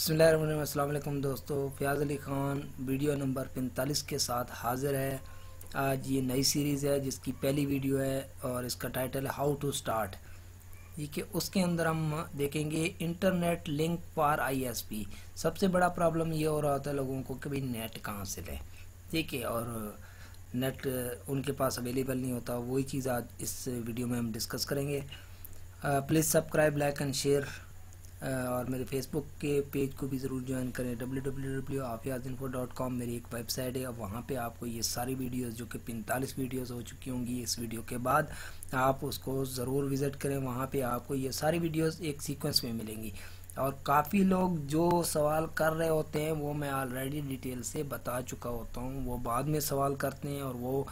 बसमीम दोस्तों, Fayaz Ali Khan video number 45 के साथ हाज़िर है। आज ये नई सीरीज़ है, जिसकी पहली वीडियो है और इसका टाइटल है हाउ टू स्टार्ट। ठीक है उसके अंदर हम देखेंगे इंटरनेट लिंक फॉर आईएसपी। सबसे बड़ा प्रॉब्लम ये हो रहा होता है लोगों को कि भाई नेट कहाँ से लें। ठीक है, और नेट उनके पास अवेलेबल नहीं होता। वही चीज़ आज इस वीडियो में हम डिस्कस करेंगे। Please subscribe, like and share और मेरे फेसबुक के पेज को भी ज़रूर ज्वाइन करें। W W W Afiyaz info dot com मेरी एक वेबसाइट है वहाँ पे आपको ये सारी वीडियोस जो कि पैंतालीस वीडियोस हो चुकी होंगी इस वीडियो के बाद, आप उसको ज़रूर विज़िट करें। वहाँ पे आपको ये सारी वीडियोस एक सीक्वेंस में मिलेंगी। और काफ़ी लोग जो सवाल कर रहे होते हैं, वो मैं ऑलरेडी डिटेल से बता चुका होता हूँ। वो बाद में सवाल करते हैं और वो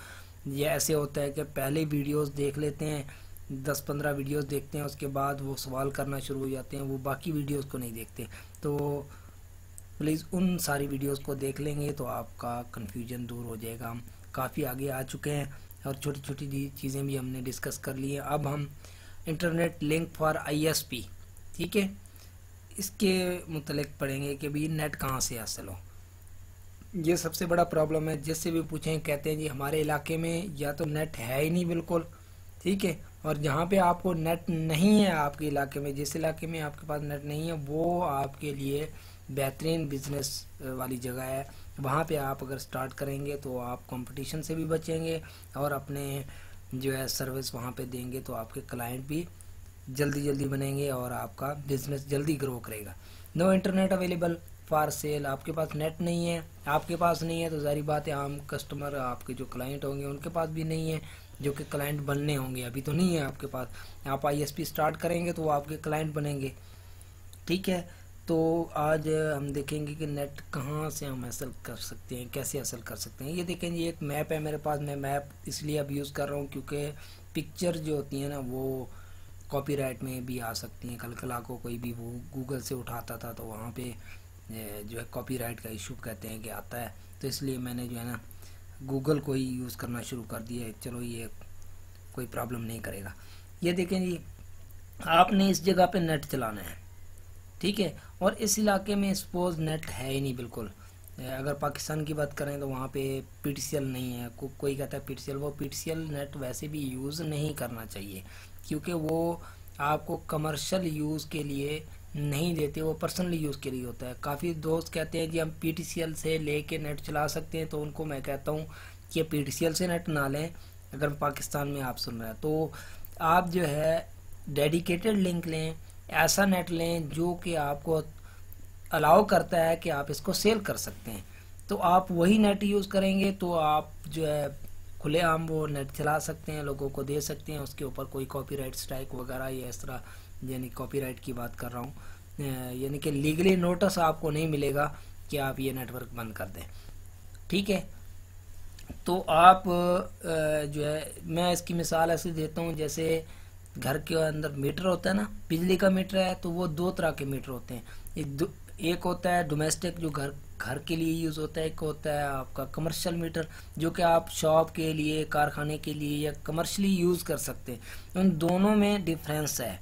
ये ऐसे होता है कि पहले वीडियोज़ देख लेते हैं दस पंद्रह वीडियोस देखते हैं, उसके बाद वो सवाल करना शुरू हो जाते हैं, वो बाकी वीडियोस को नहीं देखते। तो प्लीज़ उन सारी वीडियोस को देख लेंगे तो आपका कन्फ्यूज़न दूर हो जाएगा। हम काफ़ी आगे आ चुके हैं और छोटी छोटी चीज़ें भी हमने डिस्कस कर ली हैं। अब हम इंटरनेट लिंक फॉर आईएसपी ठीक है? इसके मतलब पढ़ेंगे कि भाई नेट कहाँ से हासिल हो। ये सबसे बड़ा प्रॉब्लम है, जिससे भी पूछें, कहते हैं जी, हमारे इलाके में या तो नेट है ही नहीं बिल्कुल, ठीक है? और जहाँ पे आपको नेट नहीं है आपके इलाके में, जिस इलाके में आपके पास नेट नहीं है, वो आपके लिए बेहतरीन बिज़नेस वाली जगह है। वहाँ पे आप अगर स्टार्ट करेंगे तो आप कंपटीशन से भी बचेंगे और अपने जो है सर्विस वहाँ पे देंगे तो आपके क्लाइंट भी जल्दी जल्दी बनेंगे और आपका बिज़नेस जल्दी ग्रो करेगा। No internet available for sale आपके पास नेट नहीं है। आपके पास नहीं है तो जारी बात है, आम कस्टमर आपके जो क्लाइंट होंगे उनके पास भी नहीं है। जो कि क्लाइंट बनने होंगे, अभी तो नहीं है आपके पास। आप आईएसपी स्टार्ट करेंगे तो वो आपके क्लाइंट बनेंगे। ठीक है? तो आज हम देखेंगे कि नेट कहाँ से हम हासिल कर सकते हैं, कैसे हासिल कर सकते हैं। ये देखें ये एक मैप है मेरे पास। मैं मैप इसलिए अब यूज़ कर रहा हूँ क्योंकि पिक्चर जो होती है ना, वो कॉपीराइट में भी आ सकती हैं। कल कला को कोई भी वो गूगल से उठाता था तो वहाँ पे जो है कॉपीराइट का इशू कहते हैं कि आता है। तो इसलिए मैंने जो है ना गूगल को ही यूज़ करना शुरू कर दिया है। चलो ये कोई प्रॉब्लम नहीं करेगा। ये देखें जी आपने इस जगह पे नेट चलाना है ठीक है? और इस इलाके में सपोज़ नेट है ही नहीं बिल्कुल। अगर पाकिस्तान की बात करें तो वहाँ पे पीटीसीएल नहीं है। को, कोई कहता है पीटीसीएल वो पीटीसीएल नेट वैसे भी यूज़ नहीं करना चाहिए क्योंकि वो आपको कमर्शल यूज़ के लिए नहीं देते वो पर्सनली यूज़ के लिए होता है। काफ़ी दोस्त कहते हैं जी हम पीटीसीएल से ले के नेट चला सकते हैं तो उनको मैं कहता हूँ कि पीटीसीएल से नेट ना लें, अगर पाकिस्तान में आप सुन रहे हैं। तो आप जो है डेडिकेटेड लिंक लें, ऐसा नेट लें जो कि आपको अलाउ करता है कि आप इसको सेल कर सकते हैं। तो आप वही नेट यूज़ करेंगे तो आप जो है खुलेआम वो नेट चला सकते हैं, लोगों को दे सकते हैं, उसके ऊपर कोई कॉपीराइट स्ट्राइक वगैरह या इस तरह, यानी कॉपीराइट की बात कर रहा हूँ यानी कि लीगली नोटिस आपको नहीं मिलेगा कि आप ये नेटवर्क बंद कर दें। ठीक है? तो आप जो है, मैं इसकी मिसाल ऐसे देता हूँ, जैसे घर के अंदर मीटर होता है ना, बिजली का मीटर है तो वो दो तरह के मीटर होते हैं। एक एक होता है डोमेस्टिक जो घर घर के लिए यूज़ होता है, एक होता है आपका कमर्शियल मीटर जो कि आप शॉप के लिए, कारखाने के लिए या कमर्शली यूज़ कर सकते हैं। उन दोनों में डिफरेंस है।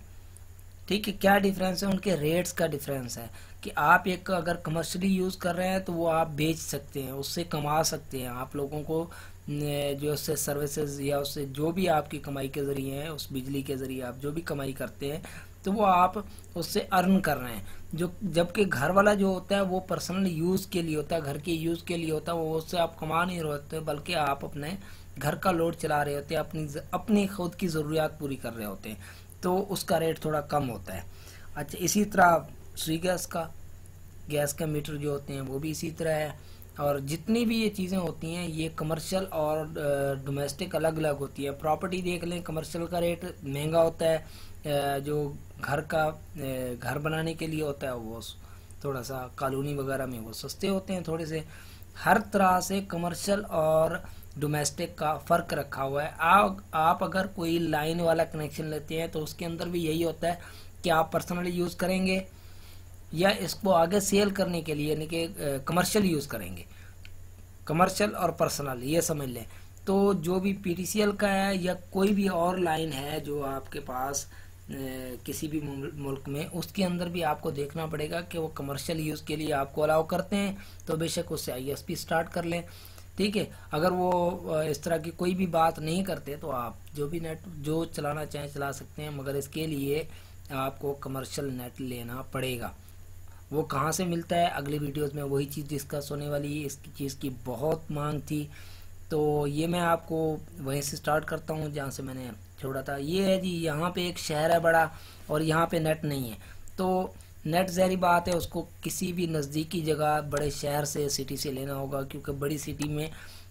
ठीक है, क्या डिफरेंस है? उनके रेट्स का डिफरेंस है कि आप एक अगर कमर्शली यूज़ कर रहे हैं तो वो आप बेच सकते हैं, उससे कमा सकते हैं। आप लोगों को जो उससे सर्विसेज़ या उससे जो भी आपकी कमाई के ज़रिए हैं, उस बिजली के ज़रिए आप जो भी कमाई करते हैं तो वो आप उससे अर्न कर रहे हैं। जो, जबकि घर वाला जो होता है, वो पर्सनल यूज़ के लिए होता है, घर के यूज़ के लिए होता है, वो उससे आप कमा नहीं रहे होते, बल्कि आप अपने घर का लोड चला रहे होते हैं अपनी अपनी खुद की ज़रूरियात पूरी कर रहे होते हैं तो उसका रेट थोड़ा कम होता है। अच्छा इसी तरह सुई गैस का गैस का मीटर जो होते हैं, वो भी इसी तरह है। और जितनी भी ये चीज़ें होती हैं, ये कमर्शियल और डोमेस्टिक अलग अलग होती है। प्रॉपर्टी देख लें कमर्शियल का रेट महँगा होता है जो घर का घर बनाने के लिए होता है, वो थोड़ा सा कॉलोनी वगैरह में वो सस्ते होते हैं थोड़े से। हर तरह से कमर्शियल और डोमेस्टिक का फ़र्क रखा हुआ है। आप आप अगर कोई लाइन वाला कनेक्शन लेते हैं तो उसके अंदर भी यही होता है कि आप पर्सनली यूज़ करेंगे या इसको आगे सेल करने के लिए, यानी कि कमर्शियल यूज़ करेंगे। कमर्शियल और पर्सनल ये समझ लें। तो जो भी पी का है या कोई भी और लाइन है जो आपके पास किसी भी मुल्क में, उसके अंदर भी आपको देखना पड़ेगा कि वो कमर्शियल यूज़ के लिए आपको अलाउ करते हैं। तो बेशक उससे आईएसपी स्टार्ट कर लें। ठीक है? अगर वो इस तरह की कोई भी बात नहीं करते तो आप जो भी नेट जो चलाना चाहें चला सकते हैं, मगर इसके लिए आपको कमर्शियल नेट लेना पड़ेगा। वो कहाँ से मिलता है? अगली वीडियोस में वही चीज़ डिस्कस होने वाली है। इसकी चीज़ की बहुत मांग थी। तो ये मैं आपको वहीं से स्टार्ट करता हूँ, जहाँ से मैंने छोड़ा था। ये है जी, यहाँ पे एक शहर है बड़ा और यहाँ पे नेट नहीं है। तो नेट जहरी बात है, उसको किसी भी नज़दीकी जगह बड़े शहर से सिटी से लेना होगा, क्योंकि बड़ी सिटी में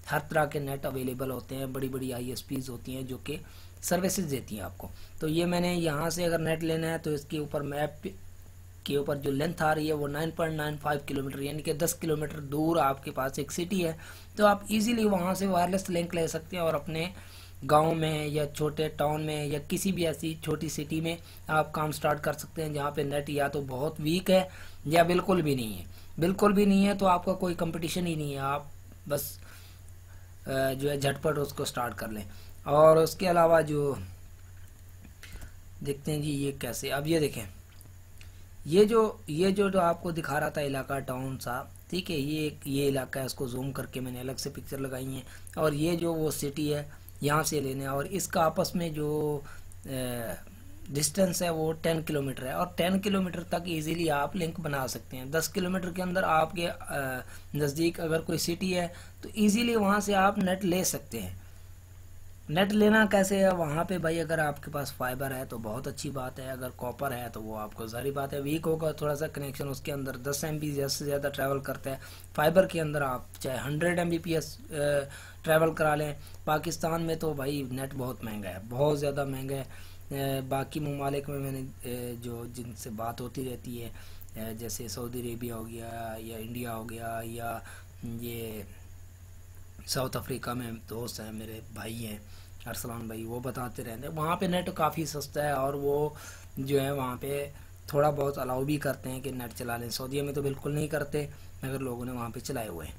हर तरह के नेट अवेलेबल होते हैं। बड़ी बड़ी आई होती हैं जो कि सर्विसेज़ देती हैं आपको। तो ये मैंने यहाँ से अगर नेट लेना है तो इसके ऊपर मैप के ऊपर जो लेंथ आ रही है वो 9.95 किलोमीटर, यानी कि 10 किलोमीटर दूर आपके पास एक सिटी है। तो आप इजीली वहाँ से वायरलेस लिंक ले सकते हैं और अपने गाँव में या छोटे टाउन में या किसी भी ऐसी छोटी सिटी में आप काम स्टार्ट कर सकते हैं जहाँ पे नेट या तो बहुत वीक है या बिल्कुल भी नहीं है। बिल्कुल भी नहीं है तो आपका कोई कंपटीशन ही नहीं है। आप बस जो है झटपट उसको स्टार्ट कर लें। और उसके अलावा जो देखते हैं जी ये कैसे, अब ये देखें। ये जो ये जो जो आपको दिखा रहा था इलाका टाउन सा, ठीक है, ये ये इलाका है, इसको जूम करके मैंने अलग से पिक्चर लगाई है। और ये जो वो सिटी है, यहाँ से लेने, और इसका आपस में जो डिस्टेंस है वो टेन किलोमीटर है। और टेन किलोमीटर तक इजीली आप लिंक बना सकते हैं। दस किलोमीटर के अंदर आपके नज़दीक अगर कोई सिटी है तो इजीली वहाँ से आप नेट ले सकते हैं। नेट लेना कैसे है? वहाँ पे भाई अगर आपके पास फाइबर है तो बहुत अच्छी बात है। अगर कॉपर है तो वो आपको जारी बात है। वीक होगा थोड़ा सा कनेक्शन उसके अंदर 10 एम ज़्यादा से ज़्यादा ट्रैवल करता है। फाइबर के अंदर आप चाहे 100 M B P S travel करा लें। पाकिस्तान में तो भाई नेट बहुत महँगा है, बहुत ज़्यादा महँगा है। बाकी ममालिक में मैंने जो जिनसे बात होती रहती है जैसे सऊदी अरेबिया हो गया या इंडिया हो गया या ये साउथ अफ्रीका में दोस्त हैं, मेरे भाई हैं, अरसलान भाई, वो बताते रहते हैं। वहाँ पे नेट काफ़ी सस्ता है और वो जो है वहाँ पे थोड़ा बहुत अलाउ भी करते हैं कि नेट चला लें। सऊदी में तो बिल्कुल नहीं करते, मगर लोगों ने वहाँ पे चलाए हुए हैं।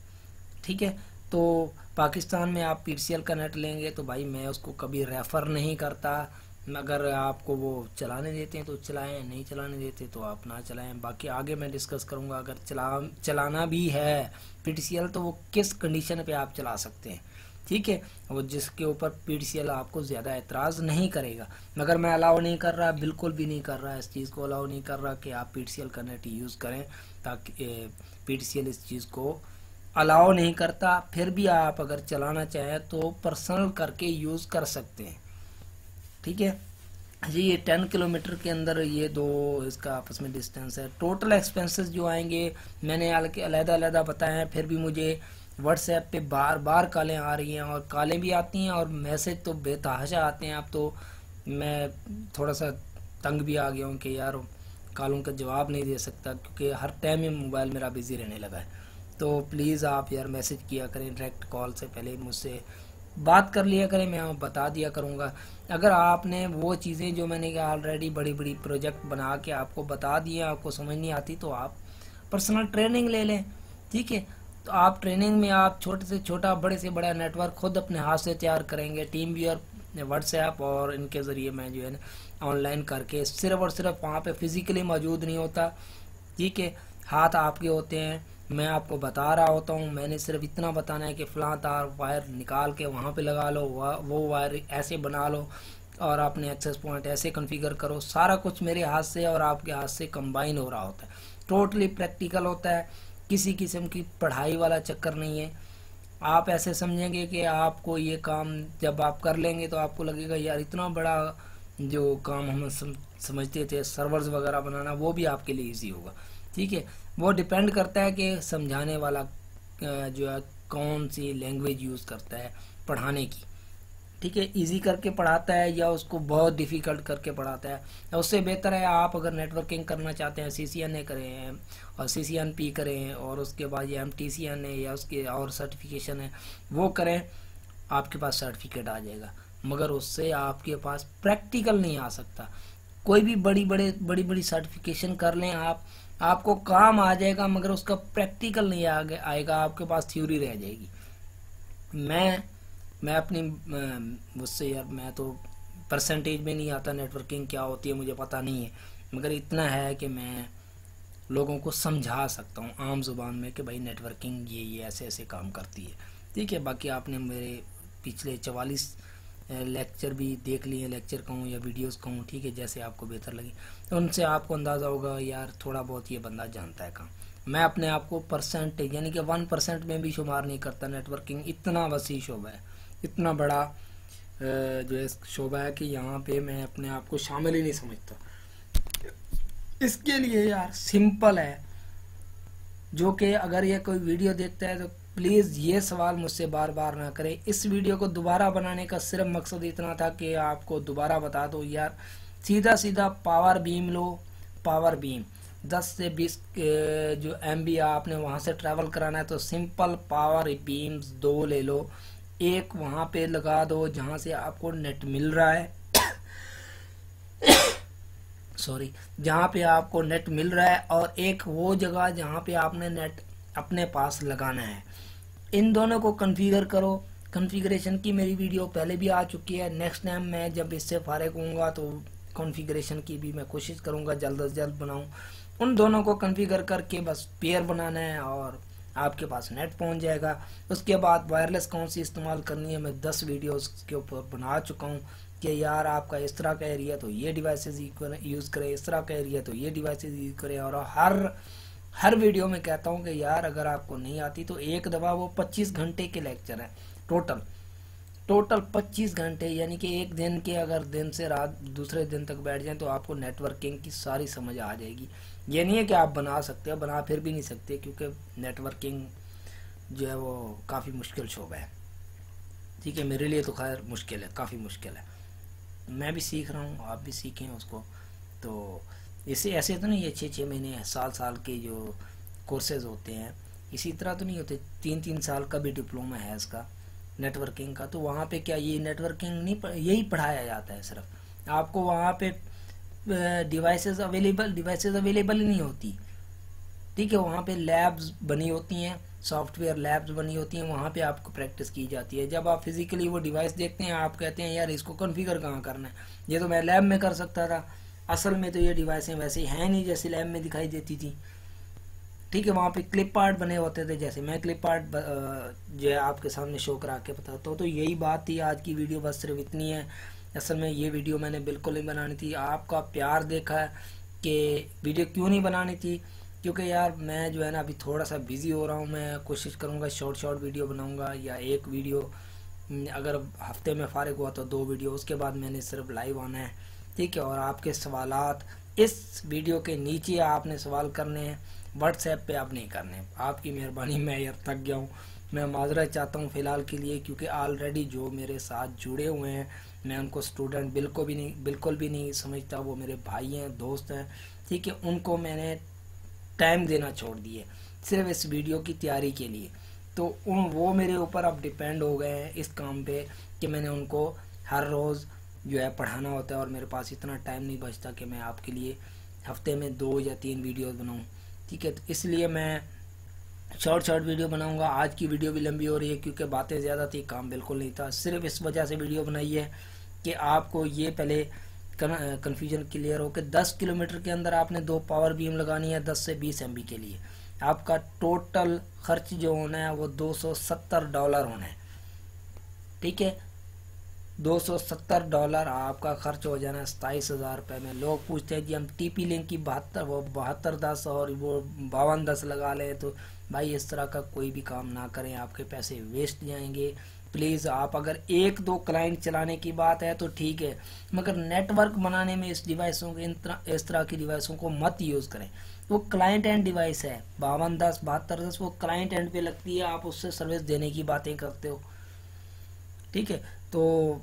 ठीक है तो पाकिस्तान में आप पीसीएल का नेट लेंगे तो भाई मैं उसको कभी रेफ़र नहीं करता। अगर आपको वो चलाने देते हैं तो चलाएँ, नहीं चलाने देते तो आप ना चलाएँ। बाकी आगे मैं डिस्कस करूँगा, अगर चला चलाना भी है पी तो वो किस कंडीशन पे आप चला सकते हैं? ठीक है? वो जिसके ऊपर पी आपको ज़्यादा एतराज़ नहीं करेगा। मगर मैं अलाउ नहीं कर रहा, बिल्कुल भी नहीं कर रहा, इस चीज़ को अलाउ नहीं कर रहा कि आप पी का नेट यूज़ करें ताकि पीटीसीएल इस चीज़ को अलाउ नहीं करता। फिर भी आप अगर चलाना चाहें तो पर्सनल करके यूज़ कर सकते हैं। ठीक है? जी, ये टेन किलोमीटर के अंदर ये दो इसका आपस में डिस्टेंस है। टोटल एक्सपेंसेस जो आएँगे, मैंने अलहदा अलहदा बताए हैं, फिर भी मुझे व्हाट्सएप पे बार बार कॉलें आ रही हैं और कॉलें भी आती हैं और मैसेज तो बेतहाशा आते हैं। अब तो मैं थोड़ा सा तंग भी आ गया हूँ कि यार कॉलों का जवाब नहीं दे सकता, क्योंकि हर टाइम ही मोबाइल मेरा बिज़ी रहने लगा है। तो प्लीज़ आप यार मैसेज किया करें डायरेक्ट कॉल से पहले मुझसे। बात कर लिया करें, मैं बता दिया करूँगा। अगर आपने वो चीज़ें जो मैंने कहा ऑलरेडी बड़ी बड़ी प्रोजेक्ट बना के आपको बता दिए, आपको समझ नहीं आती तो आप पर्सनल ट्रेनिंग ले लें, ठीक है? तो आप ट्रेनिंग में आप छोटे से छोटा, बड़े से बड़ा नेटवर्क खुद अपने हाथ से तैयार करेंगे। टीम व्यूअर व्हाट्सएप और इनके ज़रिए मैं जो है ना ऑनलाइन करके सिर्फ़ और सिर्फ़ वहाँ पे फिज़िकली मौजूद नहीं होता, ठीक है? हाथ आपके होते हैं मैं आपको बता रहा होता हूँ, मैंने सिर्फ़ इतना बताना है कि फ़लाँ तार वायर निकाल के वहाँ पे लगा लो, वो वायर ऐसे बना लो और अपने एक्सेस पॉइंट ऐसे कॉन्फ़िगर करो, सारा कुछ मेरे हाथ से और आपके हाथ से कंबाइन हो रहा होता है। टोटली प्रैक्टिकल होता है, किसी किस्म की पढ़ाई वाला चक्कर नहीं है। आप ऐसे समझेंगे कि आपको ये काम जब आप कर लेंगे तो आपको लगेगा, यार, इतना बड़ा जो काम हम समझते थे सर्वर्स वगैरह बनाना, वो भी आपके लिए ईजी होगा। ठीक है? वो डिपेंड करता है कि समझाने वाला जो है, कौन सी लैंग्वेज यूज़ करता है पढ़ाने की। ठीक है? इजी करके पढ़ाता है या उसको बहुत डिफ़िकल्ट करके पढ़ाता है। उससे बेहतर है, आप अगर नेटवर्किंग करना चाहते हैं सी सी एन ए करें और सी सी एन पी करें और उसके बाद ये एम टी सी एन है या उसके और सर्टिफिकेशन है, वो करें, आपके पास सर्टिफिकेट आ जाएगा। मगर उससे आपके पास प्रैक्टिकल नहीं आ सकता। कोई भी बड़ी बड़े बड़ी बड़ी सर्टिफिकेशन कर लें आप आपको काम आ जाएगा, मगर उसका प्रैक्टिकल नहीं आगे, आएगा, आपके पास थ्योरी रह जाएगी। मैं मैं अपनी मुझसे यार, मैं तो परसेंटेज में नहीं आता नेटवर्किंग क्या होती है मुझे पता नहीं है, मगर इतना है कि मैं लोगों को समझा सकता हूँ आम ज़ुबान में कि भाई नेटवर्किंग ये ये ऐसे ऐसे काम करती है। ठीक है, बाकी आपने मेरे पिछले चवालीस लेक्चर भी देख लिए लेक्चर कहूँ या वीडियोस कहूँ, ठीक है, जैसे आपको बेहतर लगे। तो उनसे आपको अंदाज़ा होगा, यार, थोड़ा बहुत ये बंदा जानता है काम मैं अपने आप को परसेंटेज यानी कि वन परसेंट में भी शुमार नहीं करता नेटवर्किंग इतना वसी शोबा है। इतना बड़ा जो है शोबा है कि यहाँ पे मैं अपने आप को शामिल ही नहीं समझता। इसके लिए यार सिंपल है। जो कि अगर ये कोई वीडियो देखता है तो प्लीज़ ये सवाल मुझसे बार बार ना करें। इस वीडियो को दोबारा बनाने का सिर्फ़ मकसद इतना था कि आपको दोबारा बता दो, यार। सीधा सीधा पावर बीम लो पावर बीम 10 से 20 जो एम आपने वहाँ से ट्रैवल कराना है तो सिंपल पावर बीम्स दो ले लो। एक वहाँ पे लगा दो जहाँ से आपको नेट मिल रहा है। सॉरी जहाँ पे आपको नेट मिल रहा है और एक वो जगह जहाँ पे आपने नेट अपने पास लगाना है। इन दोनों को कन्फिगर करो। कॉन्फ़िगरेशन की मेरी वीडियो पहले भी आ चुकी है। नेक्स्ट टाइम मैं जब इससे फारिग हूँगा तो कॉन्फ़िगरेशन की भी मैं कोशिश करूँगा जल्द अज जल्द बनाऊँ। उन दोनों को कन्फिगर करके बस पेयर बनाना है और आपके पास नेट पहुँच जाएगा। उसके बाद वायरलेस कौन सी इस्तेमाल करनी है मैं दस वीडियोस के ऊपर बना चुका हूँ कि यार आपका इस तरह का एरिया तो ये डिवाइसेस यूज़ करें, इस तरह का एरिया तो ये डिवाइसेस यूज़ करें और हर हर वीडियो में कहता हूँ कि यार, अगर आपको नहीं आती तो एक दफ़ा वो 25 घंटे के लेक्चर है टोटल टोटल 25 घंटे, यानी कि एक दिन के अगर दिन से रात, दूसरे दिन तक बैठ जाएँ तो आपको नेटवर्किंग की सारी समझ आ जाएगी। ये नहीं है कि आप बना सकते हो, बना फिर भी नहीं सकते, क्योंकि नेटवर्किंग जो है वो काफ़ी मुश्किल शोबा है। ठीक है, मेरे लिए तो खैर मुश्किल है, काफ़ी मुश्किल है। मैं भी सीख रहा हूँ, आप भी सीखें उसको तो इसे ऐसे तो नहीं है छः छः महीने, साल साल के जो कोर्सेज होते हैं। इसी तरह तो नहीं होते, तीन तीन साल का भी डिप्लोमा है इसका नेटवर्किंग का। तो वहाँ पे क्या, ये नेटवर्किंग नहीं यही पढ़ाया जाता है सिर्फ़। आपको वहाँ पे डिवाइसेस अवेलेबल डिवाइसेस अवेलेबल नहीं होती। ठीक है, वहाँ पे लैब्स बनी होती हैं सॉफ्टवेयर लैब्स बनी होती हैं, वहाँ पे आपको प्रैक्टिस की जाती है। जब आप फिजिकली वो डिवाइस देखते हैं, आप कहते हैं, यार, इसको कॉन्फ़िगर कहाँ करना है? ये तो मैं लैब में कर सकता था। असल में तो ये डिवाइसें वैसे हैं नहीं जैसे लैब में दिखाई देती थी। ठीक है, वहाँ पे क्लिप आर्ट बने होते थे जैसे मैं क्लिप आर्ट जो है आपके सामने शो करा के बताता हूँ। तो यही बात थी, आज की वीडियो बस सिर्फ़ इतनी है। असल में ये वीडियो मैंने बिल्कुल नहीं बनानी थी। आपका प्यार देखा कि वीडियो क्यों नहीं बनानी थी? क्योंकि यार मैं जो है ना, अभी थोड़ा सा बिज़ी हो रहा हूँ। मैं कोशिश करूँगा शॉर्ट शॉर्ट वीडियो बनाऊँगा या एक वीडियो अगर हफ़्ते में फ़ारिग हुआ तो दो वीडियो उसके बाद मैंने सिर्फ़ लाइव आना है। ठीक है और आपके सवालात इस वीडियो के नीचे आपने सवाल करने हैं व्हाट्सएप पे आप नहीं करने आपकी मेहरबानी, मैं यार थक गया हूँ। मैं माजरत चाहता हूँ फ़िलहाल के लिए, क्योंकि ऑलरेडी जो मेरे साथ जुड़े हुए हैं, मैं उनको स्टूडेंट बिल्कुल भी नहीं, बिल्कुल भी नहीं समझता। वो मेरे भाई हैं, दोस्त हैं। ठीक है, उनको मैंने टाइम देना छोड़ दिए सिर्फ़ इस वीडियो की तैयारी के लिए। तो उन, वो मेरे ऊपर अब डिपेंड हो गए हैं इस काम पे कि मैंने उनको हर रोज़ जो है पढ़ाना होता है और मेरे पास इतना टाइम नहीं बचता कि मैं आपके लिए हफ़्ते में दो या तीन वीडियो बनाऊँ। ठीक है तो इसलिए मैं शॉर्ट शॉर्ट वीडियो बनाऊँगा। आज की वीडियो भी लंबी हो रही है क्योंकि बातें ज़्यादा थी, काम बिल्कुल नहीं था। सिर्फ़ इस वजह से वीडियो बनाई है कि आपको ये पहले कन्फ्यूज़न क्लियर हो कि 10 किलोमीटर के अंदर आपने दो पावर बीम लगानी है 10 से 20 एम के लिए। आपका टोटल खर्च जो होना है वो 270 डॉलर होना है। ठीक है 270 डॉलर आपका खर्च हो जाना है सताईस हज़ार रुपये में। लोग पूछते हैं कि हम टीपी लिंक की बहत्तर, वो बहत्तर दस और वो बावन दस लगा लें तो भाई इस तरह का कोई भी काम ना करें, आपके पैसे वेस्ट जाएँगे। प्लीज़ आप अगर एक दो क्लाइंट चलाने की बात है तो ठीक है, मगर नेटवर्क बनाने में इस डिवाइसों के इस तरह की डिवाइसों को मत यूज़ करें। वो क्लाइंट एंड डिवाइस है, बावन दस, बहत्तर दस, वो क्लाइंट एंड पे लगती है, आप उससे सर्विस देने की बातें करते हो। ठीक है तो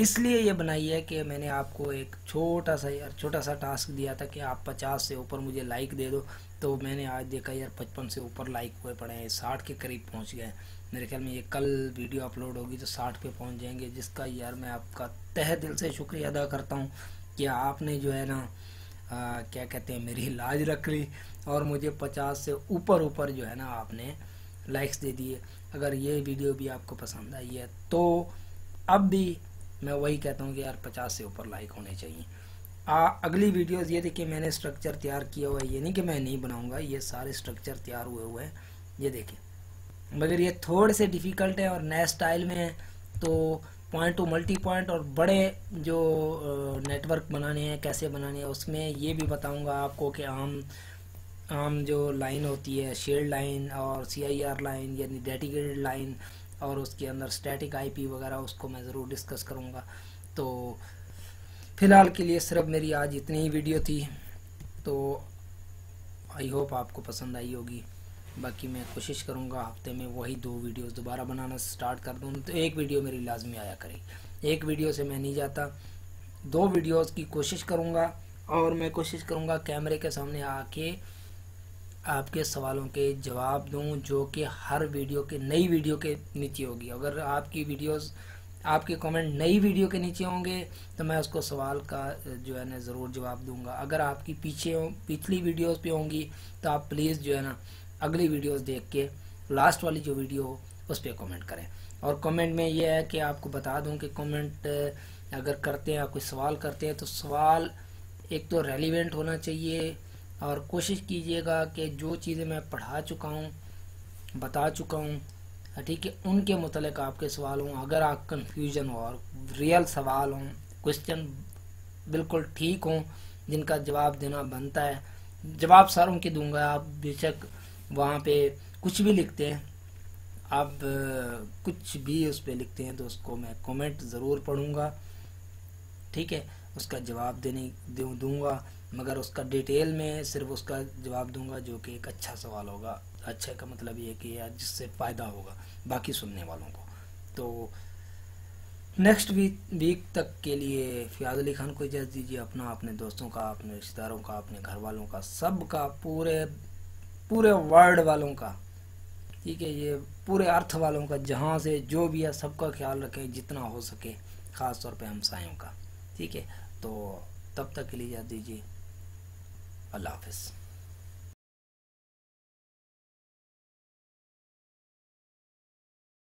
इसलिए ये बनाई है कि मैंने आपको एक छोटा सा यार, छोटा सा टास्क दिया था कि आप पचास से ऊपर मुझे लाइक दे दो। तो मैंने आज देखा यार, पचपन से ऊपर लाइक हुए पड़े हैं, साठ के करीब पहुँच गए मेरे ख्याल में ये कल वीडियो अपलोड होगी तो साठ पे पहुँच जाएँगे, जिसका यार मैं आपका तह दिल से शुक्रिया अदा करता हूँ कि आपने जो है ना क्या कहते हैं, मेरी लाज रख ली और मुझे पचास से ऊपर ऊपर जो है ना आपने लाइक्स दे दिए। अगर ये वीडियो भी आपको पसंद आई है तो अब भी मैं वही कहता हूँ कि यार पचास से ऊपर लाइक होने चाहिए। आ, अगली वीडियोस ये देखिए मैंने स्ट्रक्चर तैयार किया हुआ है। ये नहीं कि मैं नहीं बनाऊँगा ये सारे स्ट्रक्चर तैयार हुए हुए हैं। ये देखिए। मगर ये थोड़े से डिफ़िकल्ट है और नए स्टाइल में है तो पॉइंट टू मल्टी पॉइंट और बड़े जो नेटवर्क बनाने हैं कैसे बनाने हैं उसमें ये भी बताऊँगा आपको कि आम आम जो लाइन होती है शेड लाइन और सी आई आर लाइन यानी डेडिकेटेड लाइन और उसके अंदर स्टैटिक आईपी वगैरह, उसको मैं ज़रूर डिस्कस करूँगा। तो फ़िलहाल के लिए सिर्फ़ मेरी आज इतनी ही वीडियो थी। तो आई होप आपको पसंद आई होगी। बाकी मैं कोशिश करूँगा हफ़्ते में वही दो वीडियोस दोबारा बनाना स्टार्ट कर दूँ। तो एक वीडियो मेरी लाजमी आया करेगी एक वीडियो से मैं नहीं जाता। दो वीडियोस की कोशिश करूँगा और मैं कोशिश करूँगा कैमरे के सामने आके आपके सवालों के जवाब दूँ, जो कि हर वीडियो के नई वीडियो के नीचे होगी। अगर आपकी वीडियोस, आपके कमेंट नई वीडियो के नीचे होंगे तो मैं उसको सवाल का, जो है ना, ज़रूर जवाब दूँगा। अगर आपकी पीछे पिछली वीडियोस पे होंगी तो आप प्लीज़, जो है ना, अगली वीडियोस देख के, लास्ट वाली जो वीडियो हो, उस पर कमेंट करें। और कमेंट में यह है कि आपको बता दूँ कि कमेंट, अगर करते हैं कोई सवाल करते हैं तो सवाल एक तो रेलिवेंट होना चाहिए और कोशिश कीजिएगा कि जो चीज़ें मैं पढ़ा चुका हूँ, बता चुका हूँ, ठीक है, उनके मतलब आपके सवाल हों। अगर आप कंफ्यूजन हो और रियल सवाल हों क्वेश्चन बिल्कुल ठीक हों, जिनका जवाब देना बनता है। जवाब सर उनके दूँगा, आप बेशक वहाँ पे कुछ भी लिखते हैं, आप, कुछ भी उस पर लिखते हैं तो उसको मैं कमेंट ज़रूर पढ़ूँगा, ठीक है, उसका जवाब देने दूँगा। मगर उसका डिटेल में सिर्फ़ उसका जवाब दूँगा, जो कि एक अच्छा सवाल होगा। अच्छे का मतलब ये कि यार जिससे फ़ायदा होगा बाकी सुनने वालों को। तो नेक्स्ट वीक वीक तक के लिए फ़ियाज अली खान को इजाज़त दीजिए, अपना, अपने दोस्तों का, अपने रिश्तेदारों का, अपने घर वालों का, सब का, पूरे पूरे वर्ल्ड वालों का। ठीक है, ये पूरे अर्थ वालों का, जहाँ से जो भी है, सबका ख्याल रखें, जितना हो सके ख़ास तौर पे हमसायों का। ठीक है तो तब तक के लिए जा दीजिए। अल्लाह हाफिज़